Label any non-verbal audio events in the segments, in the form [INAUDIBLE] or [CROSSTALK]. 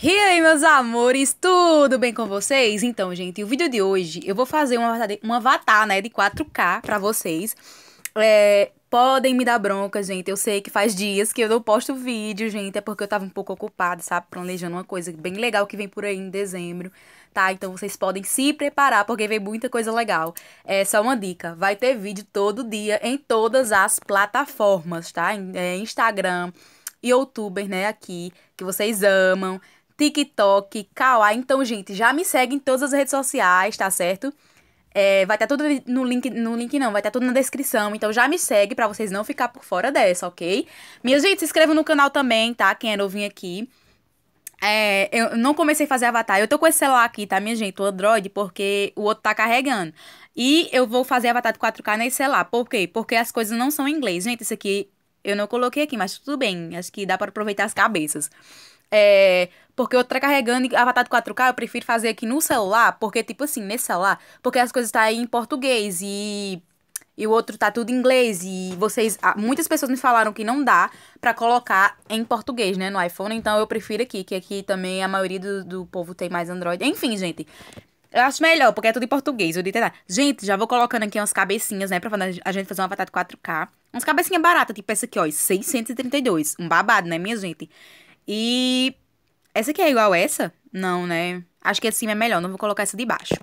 E aí, meus amores, tudo bem com vocês? Então, gente, o vídeo de hoje eu vou fazer um avatar, um avatar né, de 4K pra vocês. É, podem me dar bronca, gente. Eu sei que faz dias que eu não posto vídeo, gente. É porque eu tava um pouco ocupada, sabe? Planejando uma coisa bem legal que vem por aí em dezembro, tá? Então vocês podem se preparar, porque vem muita coisa legal. É só uma dica: vai ter vídeo todo dia em todas as plataformas, tá? É, Instagram, youtuber, né? Aqui, que vocês amam. TikTok, Kawaii. Então, gente, já me segue em todas as redes sociais, tá certo? É, vai estar tá tudo no link, no link não, vai estar tá tudo na descrição. Então já me segue para vocês não ficar por fora dessa, ok? Minha gente, se inscreva no canal também, tá? Quem é novinho aqui. É, eu não comecei a fazer avatar. Eu tô com esse celular aqui, tá, minha gente? O Android, porque o outro tá carregando. E eu vou fazer avatar de 4K nesse celular. Por quê? Porque as coisas não são em inglês. Gente, isso aqui eu não coloquei aqui, mas tudo bem. Acho que dá para aproveitar as cabeças. É, porque eu tô carregando Avatar de 4K, eu prefiro fazer aqui no celular, porque, tipo assim, nesse celular, porque as coisas tá aí em português e, e o outro tá tudo em inglês. E vocês. Muitas pessoas me falaram que não dá para colocar em português, né, no iPhone. Então eu prefiro aqui, que aqui também a maioria do, do povo tem mais Android. Enfim, gente. Eu acho melhor, porque é tudo em português, eu disse, Gente, já vou colocando aqui umas cabecinhas, né, pra a gente fazer um avatar de 4K. Umas cabecinhas baratas, tipo essa aqui, ó, 632. Um babado, né, minha gente? E essa aqui é igual a essa? Não, né? Acho que assim é melhor, não vou colocar essa de baixo.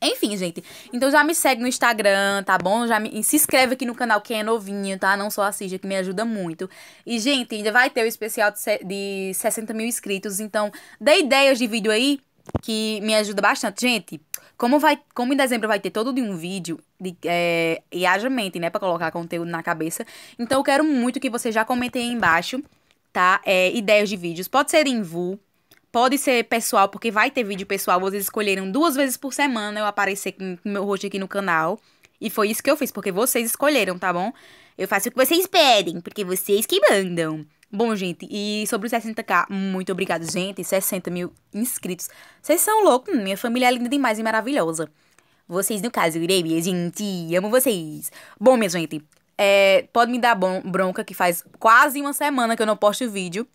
Enfim, gente. Então já me segue no Instagram, tá bom? Já me, se inscreve aqui no canal quem é novinho, tá? Não só assiste, que me ajuda muito. E, gente, ainda vai ter o especial de, de 60 mil inscritos. Então, dê ideias de vídeo aí que me ajuda bastante. Gente, como, vai, como em dezembro vai ter todo de um vídeo, de, é, e haja mente, né? Pra colocar conteúdo na cabeça. Então, eu quero muito que vocês já comentem aí embaixo tá? É, ideias de vídeos. Pode ser em VU, pode ser pessoal, porque vai ter vídeo pessoal. Vocês escolheram duas vezes por semana eu aparecer com meu rosto aqui no canal. E foi isso que eu fiz, porque vocês escolheram, tá bom? Eu faço o que vocês pedem, porque vocês que mandam. Bom, gente, e sobre os 60k, muito obrigado, gente. 60 mil inscritos. Vocês são loucos, minha família é linda demais e maravilhosa. Vocês, no caso, irei, minha gente. Amo vocês. Bom, minha gente, é, pode me dar bronca, que faz quase uma semana que eu não posto vídeo,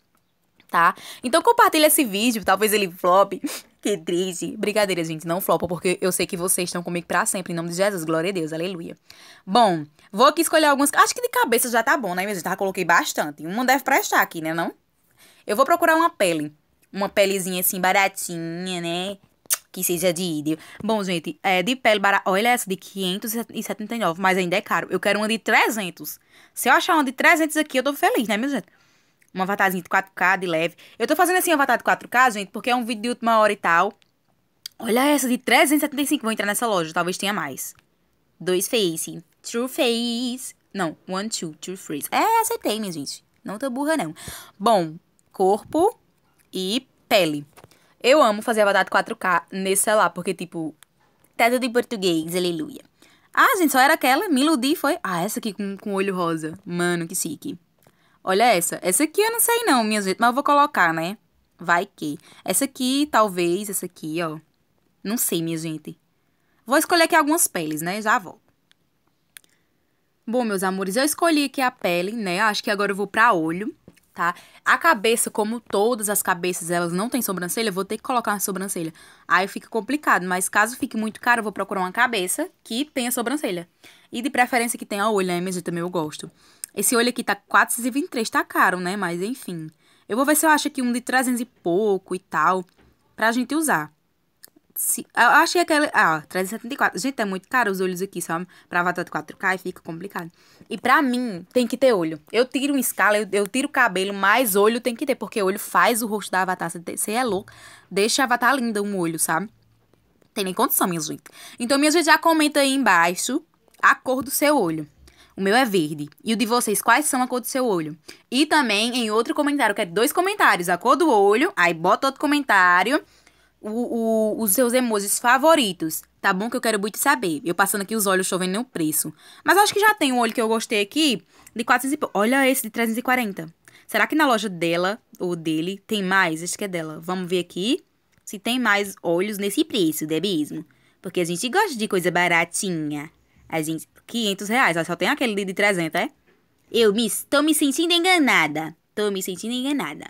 tá? Então compartilha esse vídeo, talvez ele flop. [LAUGHS] que triste. Brincadeira, gente, não flopa, porque eu sei que vocês estão comigo pra sempre, em nome de Jesus. Glória a Deus, aleluia. Bom, vou aqui escolher algumas... Acho que de cabeça já tá bom, né, minha gente? Já coloquei bastante. Uma deve prestar aqui, né, não? Eu vou procurar uma pele. Uma pelezinha assim, baratinha, né? Que seja de ídio. Bom, gente, é de pele barata. Olha essa de 579, mas ainda é caro. Eu quero uma de 300. Se eu achar uma de 300 aqui, eu tô feliz, né, minha gente? Um avatarzinho de 4K, de leve. Eu tô fazendo assim um avatar de 4K, gente, porque é um vídeo de última hora e tal. Olha essa de 375. Vou entrar nessa loja, talvez tenha mais. Dois face. True face. Não, one, two, true face. É, acertei, minha gente. Não tô burra, não. Bom, corpo e pele. Eu amo fazer avatar de 4K nesse celular, porque, tipo, teto de português, aleluia. Ah, gente, só era aquela, me iludi, foi. Ah, essa aqui com, com olho rosa. Mano, que chique. Olha essa. Essa aqui eu não sei não, minha gente, mas eu vou colocar, né? Vai que. Essa aqui, talvez, essa aqui, ó. Não sei, minha gente. Vou escolher aqui algumas peles, né? Já volto. Bom, meus amores, eu escolhi aqui a pele, né? Acho que agora eu vou pra olho tá? A cabeça, como todas as cabeças, elas não têm sobrancelha, eu vou ter que colocar uma sobrancelha. Aí fica complicado, mas caso fique muito caro, eu vou procurar uma cabeça que tenha sobrancelha. E de preferência que tenha olho, né? Mas eu também eu gosto. Esse olho aqui tá 423, tá caro, né? Mas enfim. Eu vou ver se eu acho aqui um de 300 e pouco e tal, pra gente usar. Se, eu achei aquele. Ah, 374. Gente, é muito caro os olhos aqui, sabe? Pra avatar de 4K e fica complicado. E pra mim, tem que ter olho. Eu tiro escala, eu, eu tiro cabelo, mas olho tem que ter. Porque olho faz o rosto da avatar. Você é louco. Deixa a avatar linda um olho, sabe? Tem nem condição, minha gente. Então, minha gente, já comenta aí embaixo a cor do seu olho. O meu é verde. E o de vocês, quais são a cor do seu olho? E também, em outro comentário, eu quero dois comentários. A cor do olho, aí bota outro comentário o, o, os seus emojis favoritos, tá bom? Que eu quero muito saber. Eu passando aqui os olhos, chovendo o preço. Mas acho que já tem um olho que eu gostei aqui, de 400 e... Olha esse de 340. Será que na loja dela, ou dele, tem mais? Acho que é dela. Vamos ver aqui se tem mais olhos nesse preço, mesmo? Porque a gente gosta de coisa baratinha. A gente... 500 reais, só tem aquele de 300, é? Eu me, tô me sentindo enganada. Tô me sentindo enganada.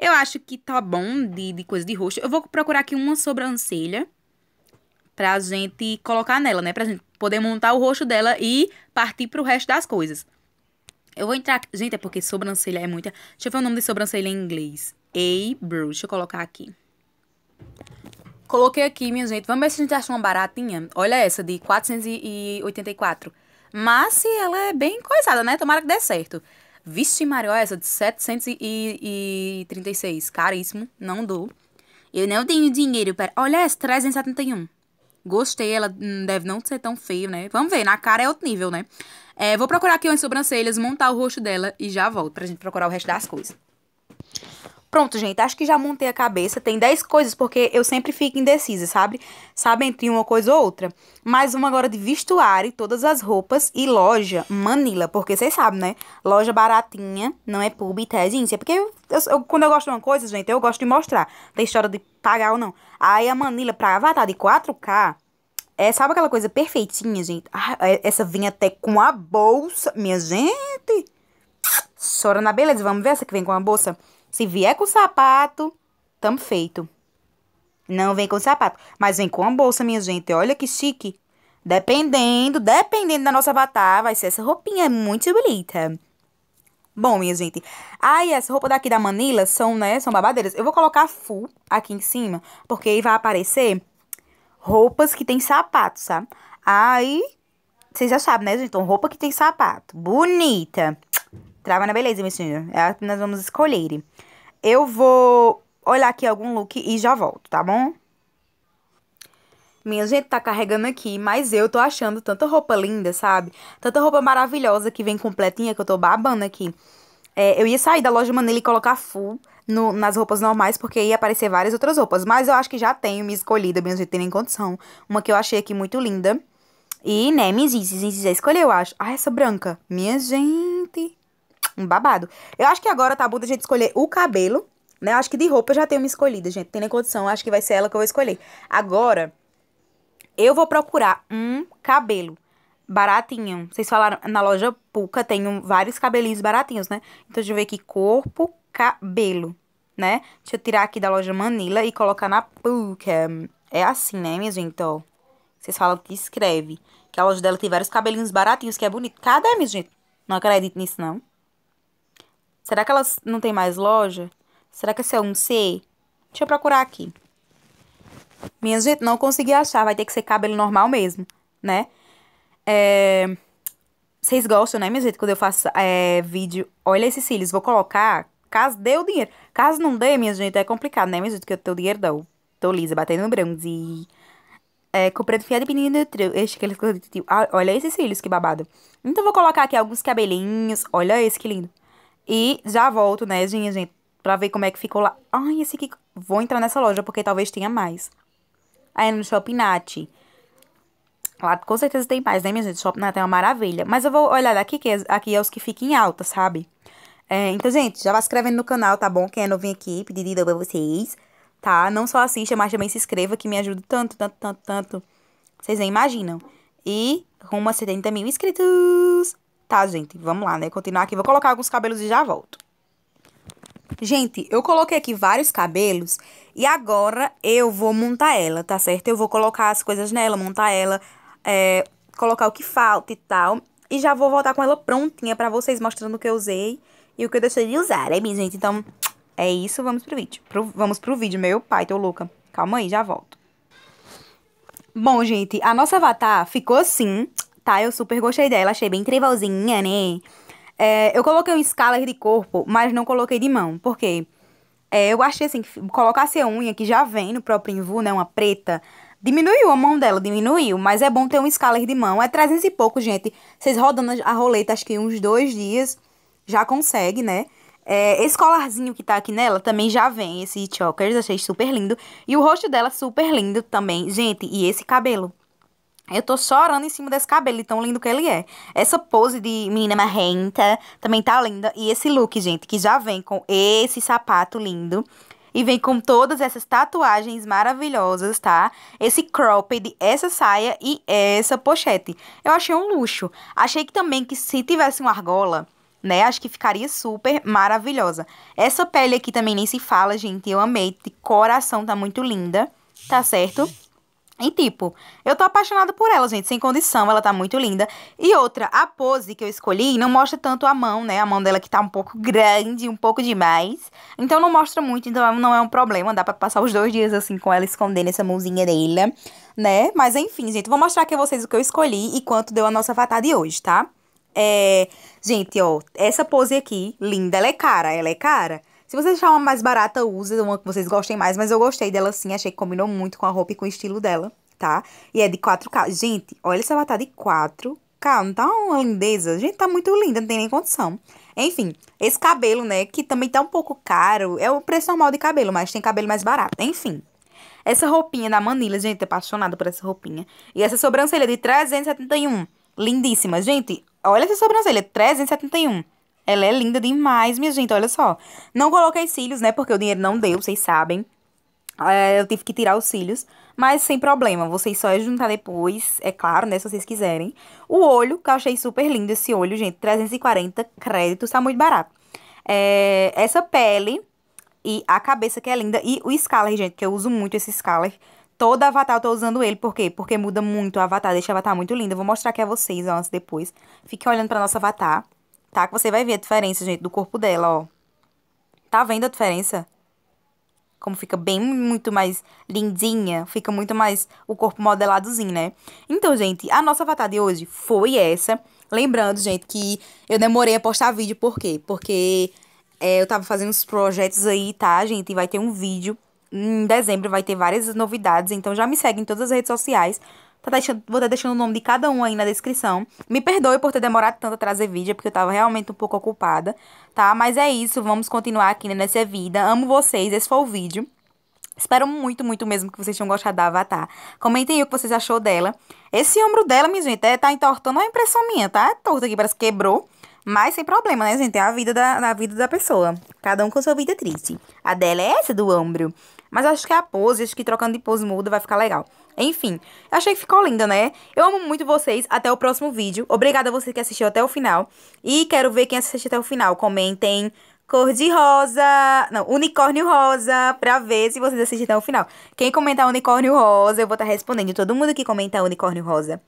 Eu acho que tá bom de, de coisa de rosto. Eu vou procurar aqui uma sobrancelha pra gente colocar nela, né? Pra gente poder montar o rosto dela e partir pro resto das coisas. Eu vou entrar... Gente, é porque sobrancelha é muita... Deixa eu ver o nome de sobrancelha em inglês. A-Brow. Deixa eu colocar aqui. Coloquei aqui, minha gente. Vamos ver se a gente acha uma baratinha. Olha essa, de 484. Mas se ela é bem coisada, né? Tomara que dê certo. Vixe, Mario, essa de 736. Caríssimo. Não dou. Eu não tenho dinheiro para... Olha essa, 371. Gostei, ela deve não ser tão feio, né? Vamos ver, na cara é outro nível, né? É, vou procurar aqui umas sobrancelhas, montar o rosto dela e já volto pra gente procurar o resto das coisas. Pronto, gente, acho que já montei a cabeça. Tem 10 coisas, porque eu sempre fico indecisa, sabe? Sabe, entre uma coisa ou outra. Mais uma agora de vestuário, todas as roupas e loja Manila. Porque vocês sabem, né? Loja baratinha, não é pub e tagência. Porque eu, eu, quando eu gosto de uma coisa, gente, eu gosto de mostrar. Tem história de pagar ou não. Aí a Manila, pra avatar de 4K, é, sabe aquela coisa perfeitinha, gente? Ah, é, essa vinha até com a bolsa. Minha gente! Chora na beleza. Vamos ver essa que vem com a bolsa? Se vier com sapato, tamo feito. Não vem com sapato, mas vem com a bolsa, minha gente. Olha que chique. Dependendo, dependendo da nossa avatar, vai ser essa roupinha muito bonita. Bom, minha gente. Ah, e essa roupa daqui da Manila são, né, são babadeiras. Eu vou colocar full aqui em cima, porque aí vai aparecer roupas que tem sapato, sabe? Aí, vocês já sabem, né, gente? Então, roupa que tem sapato. Bonita. Trava na beleza, minha senhora. É a que nós vamos escolher. Eu vou olhar aqui algum look e já volto, tá bom? Minha gente tá carregando aqui, mas eu tô achando tanta roupa linda, sabe? Tanta roupa maravilhosa que vem completinha que eu tô babando aqui. É, eu ia sair da loja Manila e colocar full no, nas roupas normais, porque ia aparecer várias outras roupas. Mas eu acho que já tenho me escolhida, minha gente, tem em condição. Uma que eu achei aqui muito linda. E, né, me disse, a gente já escolheu, eu acho. Ah, essa branca. Minha gente um babado. Eu acho que agora tá bom da gente escolher o cabelo, né? Eu acho que de roupa eu já tenho uma escolhida, gente. Tem nem condição, acho que vai ser ela que eu vou escolher. Agora, eu vou procurar um cabelo baratinho. Vocês falaram, na loja Puca tem um, vários cabelinhos baratinhos, né? Então, deixa eu ver aqui, corpo, cabelo, né? Deixa eu tirar aqui da loja Manila e colocar na Puca. É assim, né, minha gente, ó. Vocês falam que escreve. Que a loja dela tem vários cabelinhos baratinhos, que é bonito. Cadê, minha gente? Não acredito nisso, não. Será que elas não tem mais loja? Será que esse é um C? Deixa eu procurar aqui. Minha gente, não consegui achar. Vai ter que ser cabelo normal mesmo, né? É... Vocês gostam, né, minha gente, quando eu faço é, vídeo? Olha esses cílios. Vou colocar caso dê o dinheiro. Caso não dê, minha gente, é complicado, né, minha gente? Que eu tenho dinheiro não. Tô lisa, batendo no bronze. É, comprando fiado de menino Este que eles Olha esses cílios, que babado. Então, vou colocar aqui alguns cabelinhos. Olha esse, que lindo. E já volto, né, gente, pra ver como é que ficou lá. Ai, esse aqui... Vou entrar nessa loja, porque talvez tenha mais. Aí no Shopping Nat. Lá com certeza tem mais, né, minha gente? Shopping Nat é uma maravilha. Mas eu vou olhar daqui, que é, aqui é os que ficam em alta, sabe? É, então, gente, já vai se inscrevendo no canal, tá bom? Quem é novinho aqui, pedido pra vocês, tá? Não só assista, mas também se inscreva, que me ajuda tanto, tanto, tanto, tanto. Vocês nem imaginam. E rumo a 70 mil inscritos. Tá, gente, vamos lá, né? Continuar aqui. Vou colocar alguns cabelos e já volto. Gente, eu coloquei aqui vários cabelos e agora eu vou montar ela, tá certo? Eu vou colocar as coisas nela, montar ela, é, colocar o que falta e tal. E já vou voltar com ela prontinha pra vocês, mostrando o que eu usei e o que eu deixei de usar, é, minha gente? Então, é isso, vamos pro vídeo. Pro, vamos pro vídeo, meu pai, tô louca. Calma aí, já volto. Bom, gente, a nossa avatar ficou assim tá? Eu super gostei dela, achei bem trevozinha, né? É, eu coloquei um scaler de corpo, mas não coloquei de mão. Por quê? É, eu achei assim, que colocasse a unha que já vem no próprio Invu, né? Uma preta. Diminuiu a mão dela, diminuiu. Mas é bom ter um scaler de mão. É 300 e pouco, gente. Vocês rodando a roleta, acho que uns dois dias já consegue, né? É, esse colarzinho que tá aqui nela também já vem. Esse chokers, achei super lindo. E o rosto dela super lindo também. Gente, e esse cabelo? Eu tô chorando em cima desse cabelo, tão lindo que ele é. Essa pose de menina marrenta também tá linda. E esse look, gente, que já vem com esse sapato lindo. E vem com todas essas tatuagens maravilhosas, tá? Esse cropped, essa saia e essa pochete. Eu achei um luxo. Achei que também que se tivesse uma argola, né? Acho que ficaria super maravilhosa. Essa pele aqui também nem se fala, gente. Eu amei. De coração, tá muito linda. Tá certo? E tipo, eu tô apaixonada por ela, gente, sem condição, ela tá muito linda. E outra, a pose que eu escolhi não mostra tanto a mão, né? A mão dela que tá um pouco [LAUGHS] grande, um pouco demais. Então não mostra muito, então não é um problema. Dá pra passar os dois dias assim com ela escondendo essa mãozinha dela, né? Mas enfim, gente, vou mostrar aqui a vocês o que eu escolhi e quanto deu a nossa avatar de hoje, tá? É. Gente, ó, essa pose aqui, linda, ela é cara, ela é cara. Se vocês achar uma mais barata, use uma que vocês gostem mais. Mas eu gostei dela sim, achei que combinou muito com a roupa e com o estilo dela, tá? E é de 4K. Gente, olha essa avatar de 4K, não tá uma lindeza? Gente, tá muito linda, não tem nem condição. Enfim, esse cabelo, né, que também tá um pouco caro. É o preço normal de cabelo, mas tem cabelo mais barato. Enfim. Essa roupinha da Manila, gente, apaixonada por essa roupinha. E essa sobrancelha de 371. Lindíssima. Gente, olha essa sobrancelha, 371. Ela é linda demais, minha gente, olha só. Não coloquei cílios, né, porque o dinheiro não deu, vocês sabem. É, eu tive que tirar os cílios, mas sem problema, vocês só é juntar depois, é claro, né, se vocês quiserem. O olho, que eu achei super lindo esse olho, gente, 340 créditos, tá muito barato. É, essa pele e a cabeça que é linda, e o Scaler, gente, que eu uso muito esse Scaler. Toda avatar eu tô usando ele, por quê? Porque muda muito o avatar, deixa o avatar muito lindo. Eu vou mostrar aqui a vocês, ó, antes depois. Fiquem olhando pra nossa avatar tá? Que você vai ver a diferença, gente, do corpo dela, ó. Tá vendo a diferença? Como fica bem muito mais lindinha, fica muito mais o corpo modeladozinho, né? Então, gente, a nossa avatar de hoje foi essa. Lembrando, gente, que eu demorei a postar vídeo, por quê? Porque é, eu tava fazendo uns projetos aí, tá, gente? E vai ter um vídeo em dezembro, vai ter várias novidades. Então já me segue em todas as redes sociais Tá deixando, vou estar deixando o nome de cada um aí na descrição. Me perdoe por ter demorado tanto a trazer vídeo, porque eu tava realmente um pouco ocupada, tá? Mas é isso, vamos continuar aqui nessa vida. Amo vocês, esse foi o vídeo. Espero muito, muito mesmo que vocês tenham gostado da Avatar. Comentem aí o que vocês achou dela. Esse ombro dela, minha gente, é, tá entortando a impressão minha, tá? É torto aqui, parece que quebrou. Mas sem problema, né, gente? É a vida da, a vida da pessoa. Cada um com sua vida triste. A dela é essa do ombro. Mas acho que a pose, acho que trocando de pose muda vai ficar legal. Enfim, achei que ficou linda, né? Eu amo muito vocês. Até o próximo vídeo. Obrigada a você que assistiu até o final. E quero ver quem assistiu até o final. Comentem cor de rosa, não, unicórnio rosa, pra ver se vocês assistem até o final. Quem comentar unicórnio rosa, eu vou estar tá respondendo. Todo mundo que comenta unicórnio rosa,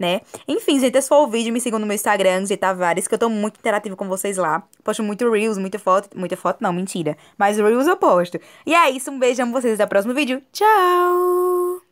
né? Enfim, gente, esse foi o vídeo. Me sigam no meu Instagram, G Tavares, que eu tô muito interativo com vocês lá. Posto muito Reels, muita foto. Muita foto não, mentira. Mas Reels eu posto. E é isso, um beijo, amo vocês. Até o próximo vídeo. Tchau!